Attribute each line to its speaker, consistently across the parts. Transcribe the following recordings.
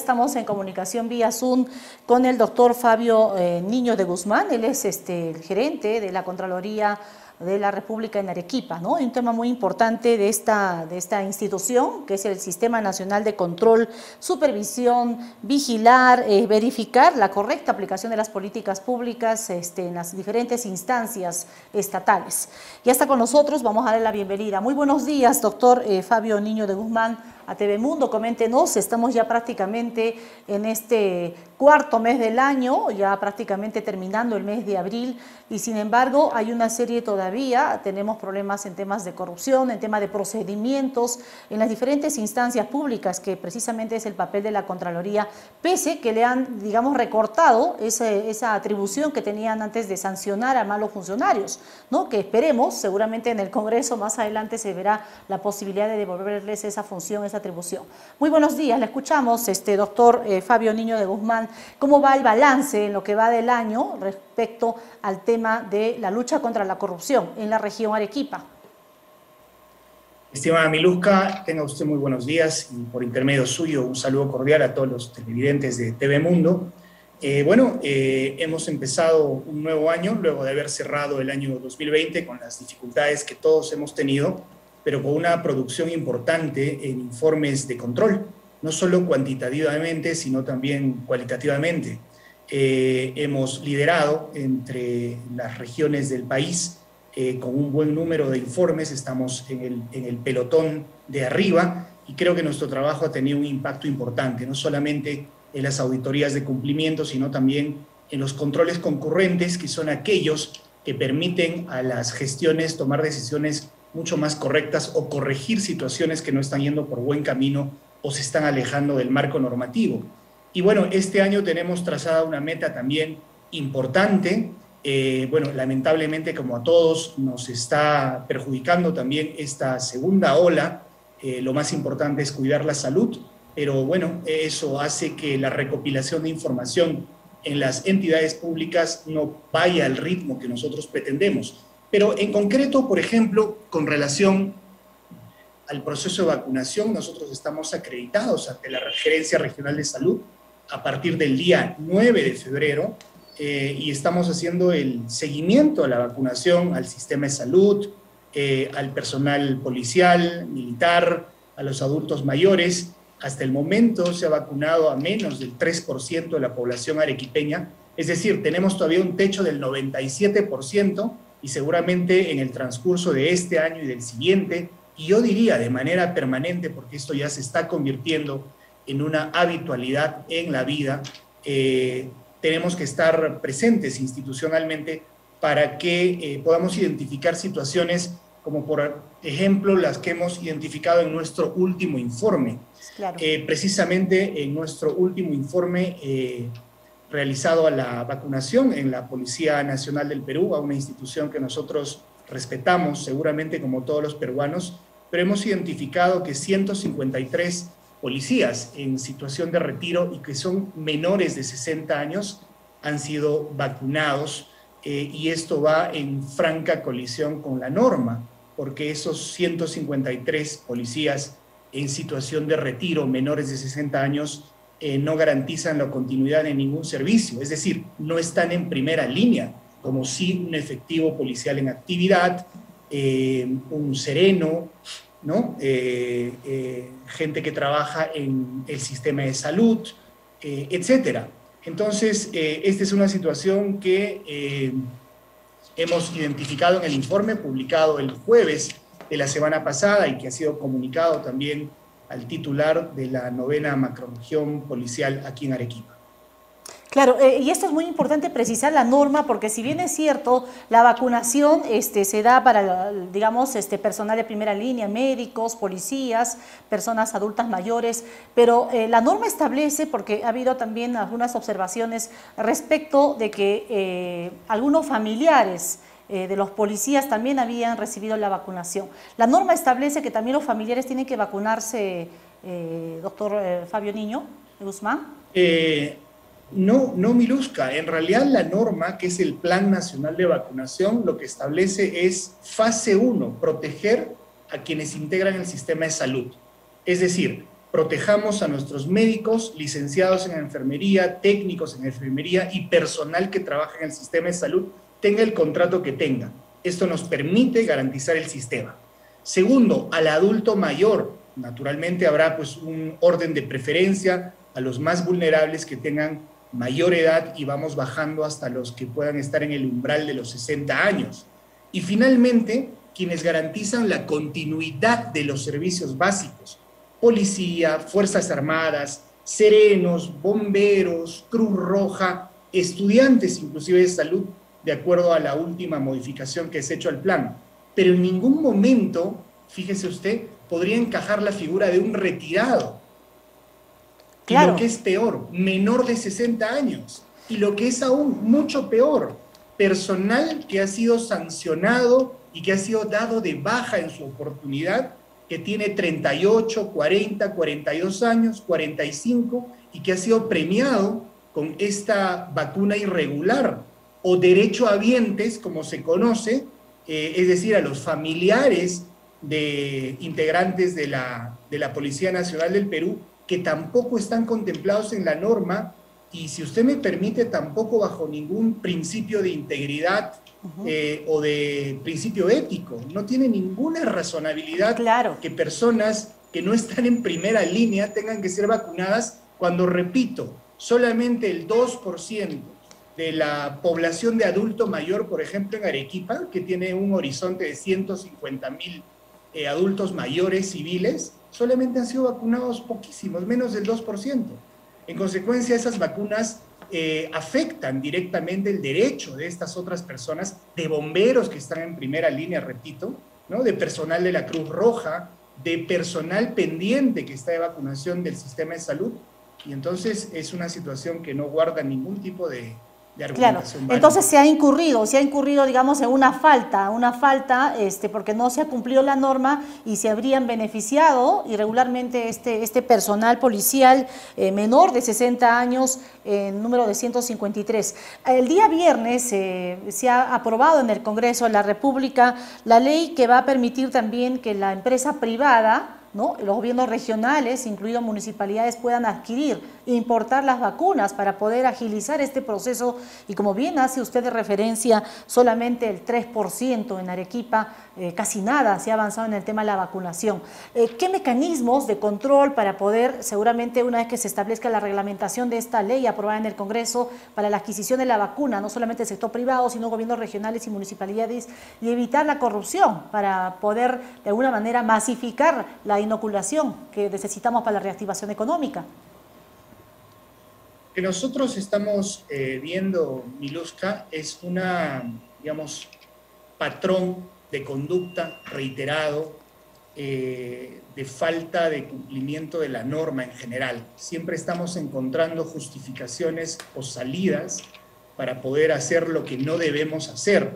Speaker 1: Estamos en comunicación vía Zoom con el doctor Fabio eh, Niño de Guzmán, él es este, el gerente de la Contraloría de la República en Arequipa, ¿no? un tema muy importante de esta, de esta institución, que es el Sistema Nacional de Control, Supervisión, Vigilar, eh, Verificar la correcta aplicación de las políticas públicas este, en las diferentes instancias estatales. Ya está con nosotros, vamos a darle la bienvenida. Muy buenos días, doctor eh, Fabio Niño de Guzmán a TV Mundo, coméntenos, estamos ya prácticamente en este cuarto mes del año, ya prácticamente terminando el mes de abril, y sin embargo hay una serie todavía, tenemos problemas en temas de corrupción, en temas de procedimientos, en las diferentes instancias públicas, que precisamente es el papel de la Contraloría, pese que le han, digamos, recortado esa atribución que tenían antes de sancionar a malos funcionarios, ¿no? que esperemos, seguramente en el Congreso más adelante se verá la posibilidad de devolverles esa función, atribución. Muy buenos días, le escuchamos, este doctor eh, Fabio Niño de Guzmán, cómo va el balance en lo que va del año respecto al tema de la lucha contra la corrupción en la región Arequipa.
Speaker 2: Estimada Miluska, tenga usted muy buenos días y por intermedio suyo un saludo cordial a todos los televidentes de TV Mundo. Eh, bueno, eh, hemos empezado un nuevo año luego de haber cerrado el año 2020 con las dificultades que todos hemos tenido pero con una producción importante en informes de control, no solo cuantitativamente, sino también cualitativamente. Eh, hemos liderado entre las regiones del país eh, con un buen número de informes, estamos en el, en el pelotón de arriba y creo que nuestro trabajo ha tenido un impacto importante, no solamente en las auditorías de cumplimiento, sino también en los controles concurrentes, que son aquellos que permiten a las gestiones tomar decisiones mucho más correctas o corregir situaciones que no están yendo por buen camino o se están alejando del marco normativo. Y bueno, este año tenemos trazada una meta también importante. Eh, bueno, lamentablemente, como a todos, nos está perjudicando también esta segunda ola. Eh, lo más importante es cuidar la salud, pero bueno, eso hace que la recopilación de información en las entidades públicas no vaya al ritmo que nosotros pretendemos. Pero en concreto, por ejemplo, con relación al proceso de vacunación, nosotros estamos acreditados ante la Gerencia Regional de Salud a partir del día 9 de febrero eh, y estamos haciendo el seguimiento a la vacunación al sistema de salud, eh, al personal policial, militar, a los adultos mayores. Hasta el momento se ha vacunado a menos del 3% de la población arequipeña, es decir, tenemos todavía un techo del 97% y seguramente en el transcurso de este año y del siguiente, y yo diría de manera permanente, porque esto ya se está convirtiendo en una habitualidad en la vida, eh, tenemos que estar presentes institucionalmente para que eh, podamos identificar situaciones como por ejemplo las que hemos identificado en nuestro último informe. Eh, precisamente en nuestro último informe realizado a la vacunación en la Policía Nacional del Perú, a una institución que nosotros respetamos seguramente como todos los peruanos, pero hemos identificado que 153 policías en situación de retiro y que son menores de 60 años han sido vacunados eh, y esto va en franca colisión con la norma, porque esos 153 policías en situación de retiro menores de 60 años eh, no garantizan la continuidad de ningún servicio, es decir, no están en primera línea, como si un efectivo policial en actividad, eh, un sereno, ¿no? Eh, gente que trabaja en el sistema de salud, etcétera. Entonces, esta es una situación que hemos identificado en el informe publicado el jueves de la semana pasada y que ha sido comunicado también al titular de la novena macroregión policial aquí en Arequipa.
Speaker 1: Claro, eh, y esto es muy importante precisar la norma, porque si bien es cierto, la vacunación este, se da para, digamos, este, personal de primera línea, médicos, policías, personas adultas mayores, pero eh, la norma establece, porque ha habido también algunas observaciones respecto de que eh, algunos familiares eh, de los policías también habían recibido la vacunación. La norma establece que también los familiares tienen que vacunarse, eh, doctor eh, Fabio Niño Guzmán.
Speaker 2: no, no, Milusca. En realidad la norma, que es el Plan Nacional de Vacunación, lo que establece es fase 1, proteger a quienes integran el sistema de salud. Es decir, protejamos a nuestros médicos, licenciados en enfermería, técnicos en enfermería y personal que trabaja en el sistema de salud, tenga el contrato que tenga. Esto nos permite garantizar el sistema. Segundo, al adulto mayor, naturalmente habrá pues un orden de preferencia a los más vulnerables que tengan mayor edad y vamos bajando hasta los que puedan estar en el umbral de los 60 años. Y finalmente, quienes garantizan la continuidad de los servicios básicos, policía, Fuerzas Armadas, serenos, bomberos, Cruz Roja, estudiantes inclusive de salud, de acuerdo a la última modificación que se ha hecho al plan. Pero en ningún momento, fíjese usted, podría encajar la figura de un retirado. Y lo que es peor, menor de 60 años. Y lo que es aún mucho peor, personal que ha sido sancionado y que ha sido dado de baja en su oportunidad, que tiene 38, 40, 42 años, 45, y que ha sido premiado con esta vacuna irregular o derecho a vientes, como se conoce, eh, es decir, a los familiares de integrantes de la, de la Policía Nacional del Perú, que tampoco están contemplados en la norma y, si usted me permite, tampoco bajo ningún principio de integridad eh, o de principio ético. No tiene ninguna razonabilidad que personas que no están en primera línea tengan que ser vacunadas cuando, repito, solamente el 2% de la población de adulto mayor, por ejemplo, en Arequipa, que tiene un horizonte de 150 mil eh, adultos mayores civiles, solamente han sido vacunados poquísimos, menos del 2%. En consecuencia, esas vacunas eh, afectan directamente el derecho de estas otras personas, de bomberos que están en primera línea, repito, ¿no? de personal de la Cruz Roja, de personal pendiente que está de vacunación del sistema de salud. Y entonces es una situación que no guarda ningún tipo de,
Speaker 1: Claro, entonces se ha incurrido, se ha incurrido, digamos, en una falta, una falta, este, porque no se ha cumplido la norma y se habrían beneficiado irregularmente este, este personal policial eh, menor de 60 años, en número de 153. El día viernes eh, se ha aprobado en el Congreso de la República la ley que va a permitir también que la empresa privada los gobiernos regionales, incluidos municipalidades, puedan adquirir e importar las vacunas para poder agilizar este proceso. Y como bien hace usted de referencia, solamente el 3% en Arequipa, eh, casi nada se ha avanzado en el tema de la vacunación. Eh, ¿Qué mecanismos de control para poder, seguramente una vez que se establezca la reglamentación de esta ley aprobada en el Congreso para la adquisición de la vacuna, no solamente el sector privado, sino gobiernos regionales y municipalidades, y evitar la corrupción para poder de alguna manera masificar la inoculación que necesitamos para la reactivación económica.
Speaker 2: que nosotros estamos eh, viendo, Miluska, es una, digamos, patrón de conducta reiterado eh, de falta de cumplimiento de la norma en general. Siempre estamos encontrando justificaciones o salidas para poder hacer lo que no debemos hacer.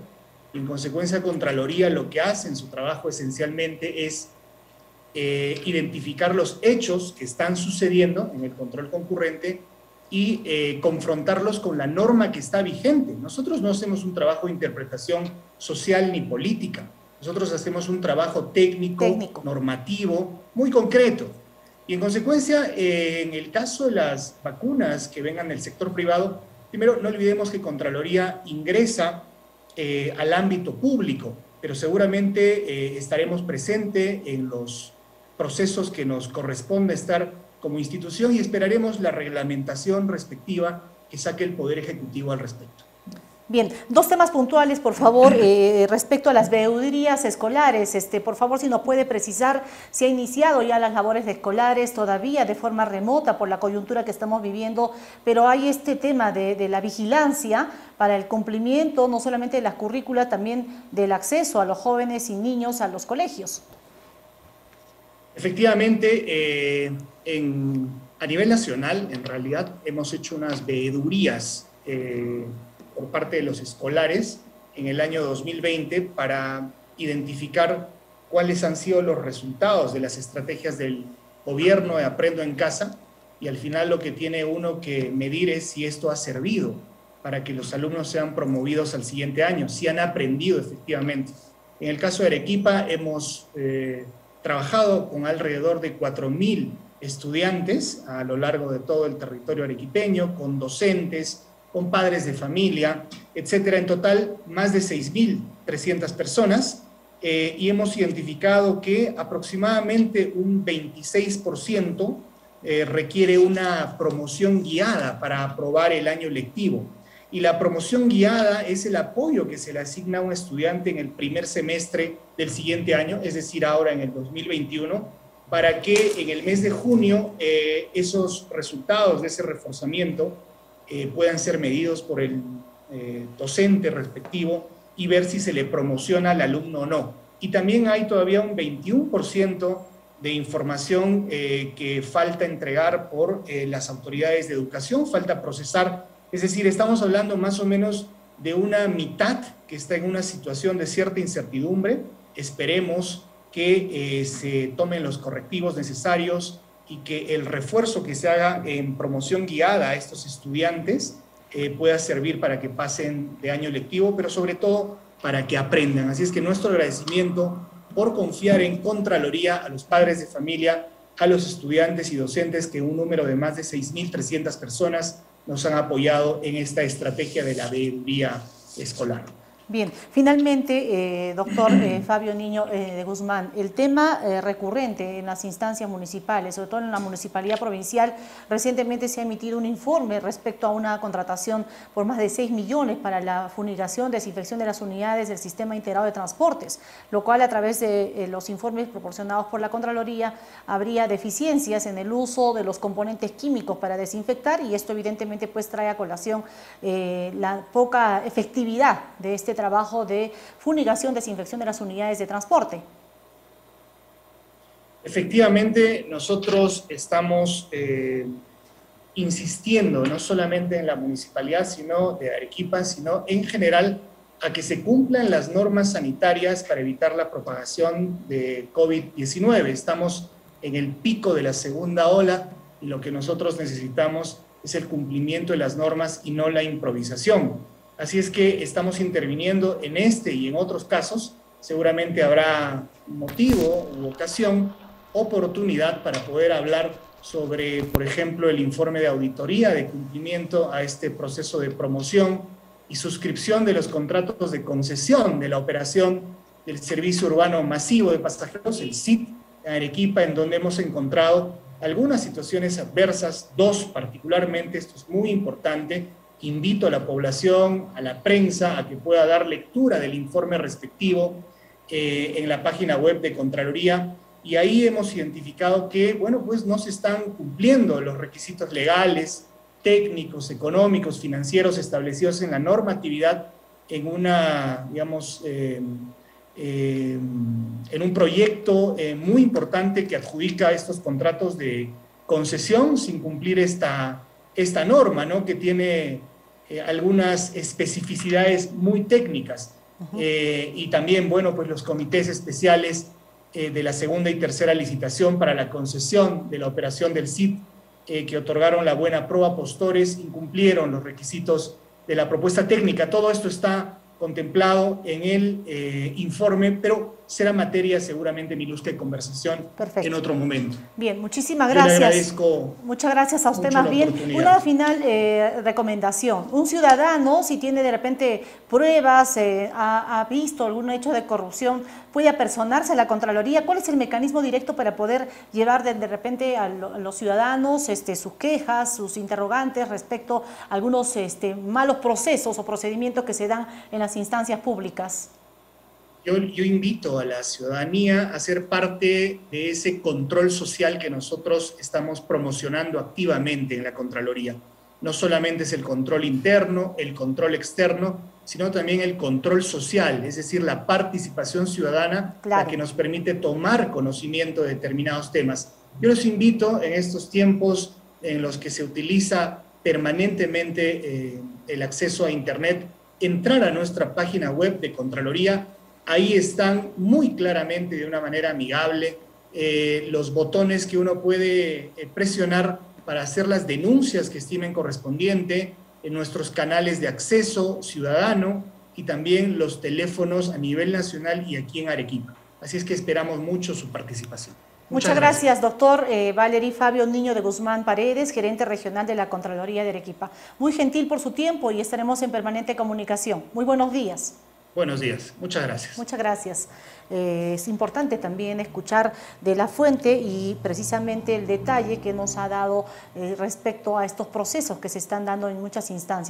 Speaker 2: En consecuencia, Contraloría lo que hace en su trabajo esencialmente es eh, identificar los hechos que están sucediendo en el control concurrente y eh, confrontarlos con la norma que está vigente. Nosotros no hacemos un trabajo de interpretación social ni política. Nosotros hacemos un trabajo técnico, normativo, muy concreto. Y en consecuencia, eh, en el caso de las vacunas que vengan del sector privado, primero no olvidemos que Contraloría ingresa al ámbito público, pero seguramente estaremos presentes en los procesos que nos corresponde estar como institución y esperaremos la reglamentación respectiva que saque el Poder Ejecutivo al respecto.
Speaker 1: Bien, dos temas puntuales, por favor, eh, respecto a las veuderías escolares. Este, por favor, si nos puede precisar si ha iniciado ya las labores escolares todavía de forma remota por la coyuntura que estamos viviendo, pero hay este tema de, de la vigilancia para el cumplimiento no solamente de las currículas, también del acceso a los jóvenes y niños a los colegios.
Speaker 2: Efectivamente, eh, a nivel nacional, en realidad, hemos hecho unas veedurías eh, por parte de los escolares en el año 2020 para identificar cuáles han sido los resultados de las estrategias del gobierno de Aprendo en Casa y al final lo que tiene uno que medir es si esto ha servido para que los alumnos sean promovidos al siguiente año, si han aprendido efectivamente. En el caso de Arequipa hemos... Eh, trabajado con alrededor de 4.000 estudiantes a lo largo de todo el territorio arequipeño, con docentes, con padres de familia, etcétera. En total, más de 6.300 personas eh, y hemos identificado que aproximadamente un 26% eh, requiere una promoción guiada para aprobar el año lectivo. Y la promoción guiada es el apoyo que se le asigna a un estudiante en el primer semestre del siguiente año, es decir, ahora en el 2021, para que en el mes de junio eh, esos resultados de ese reforzamiento eh, puedan ser medidos por el eh, docente respectivo y ver si se le promociona al alumno o no. Y también hay todavía un 21% de información que falta entregar por las autoridades de educación, falta procesar. Es decir, estamos hablando más o menos de una mitad que está en una situación de cierta incertidumbre. Esperemos que eh, se tomen los correctivos necesarios y que el refuerzo que se haga en promoción guiada a estos estudiantes eh, pueda servir para que pasen de año lectivo, pero sobre todo para que aprendan. Así es que nuestro agradecimiento por confiar en Contraloría a los padres de familia, a los estudiantes y docentes, que un número de más de 6.300 personas nos han apoyado en esta estrategia de la veeduría escolar.
Speaker 1: Bien, finalmente, eh, doctor eh, Fabio Niño eh, de Guzmán, el tema recurrente en las instancias municipales, sobre todo en la municipalidad provincial, recientemente se ha emitido un informe respecto a una contratación por más de 6 millones para la fumigación, desinfección de las unidades del sistema integrado de transportes, lo cual a través de los informes proporcionados por la Contraloría habría deficiencias en el uso de los componentes químicos para desinfectar y esto evidentemente pues trae a colación la poca efectividad de este trabajo de funigación, desinfección de las unidades de transporte.
Speaker 2: Efectivamente, nosotros estamos eh, insistiendo no solamente en la municipalidad sino de Arequipa, sino en general a que se cumplan las normas sanitarias para evitar la propagación de COVID-19. Estamos en el pico de la segunda ola y lo que nosotros necesitamos es el cumplimiento de las normas y no la improvisación. Así es que estamos interviniendo en este y en otros casos. Seguramente habrá motivo u ocasión, oportunidad para poder hablar sobre, por ejemplo, el informe de auditoría de cumplimiento a este proceso de promoción y suscripción de los contratos de concesión de la operación del Servicio Urbano Masivo de Pasajeros, el SIT, en Arequipa, en donde hemos encontrado algunas situaciones adversas, dos particularmente, esto es muy importante, invito a la población, a la prensa, a que pueda dar lectura del informe respectivo eh, en la página web de Contraloría. Y ahí hemos identificado que, bueno, pues no se están cumpliendo los requisitos legales, técnicos, económicos, financieros establecidos en la normatividad en una, digamos, eh, eh, en un proyecto muy importante que adjudica estos contratos de concesión sin cumplir esta, esta norma, ¿no? que tiene eh, algunas especificidades muy técnicas. Eh, y también, bueno, pues los comités especiales eh, de la segunda y tercera licitación para la concesión de la operación del CIT, que otorgaron la buena prueba postores, incumplieron los requisitos de la propuesta técnica. Todo esto está contemplado en el informe, pero será materia seguramente, luz de conversación en otro momento.
Speaker 1: Bien, muchísimas gracias. Muchas gracias a usted más bien. Una final eh, recomendación. Un ciudadano, si tiene de repente pruebas, eh, ha, visto algún hecho de corrupción, puede apersonarse a la Contraloría. ¿Cuál es el mecanismo directo para poder llevar de, repente a, los ciudadanos este, sus quejas, sus interrogantes respecto a algunos este, malos procesos o procedimientos que se dan en las instancias públicas?
Speaker 2: Yo, invito a la ciudadanía a ser parte de ese control social que nosotros estamos promocionando activamente en la Contraloría. No solamente es el control interno, el control externo, sino también el control social, es decir, la participación ciudadana la que nos permite tomar conocimiento de determinados temas. Yo los invito en estos tiempos en los que se utiliza permanentemente eh, el acceso a Internet, entrar a nuestra página web de Contraloría Ahí están muy claramente, de una manera amigable, eh, los botones que uno puede eh, presionar para hacer las denuncias que estimen correspondiente en nuestros canales de acceso ciudadano y también los teléfonos a nivel nacional y aquí en Arequipa. Así es que esperamos mucho su participación.
Speaker 1: Muchas, gracias, doctor eh, Valery Fabio Niño de Guzmán Paredes, gerente regional de la Contraloría de Arequipa. Muy gentil por su tiempo y estaremos en permanente comunicación. Muy buenos días.
Speaker 2: Buenos días, muchas gracias.
Speaker 1: Muchas gracias. Eh, es importante también escuchar de la fuente y precisamente el detalle que nos ha dado eh, respecto a estos procesos que se están dando en muchas instancias.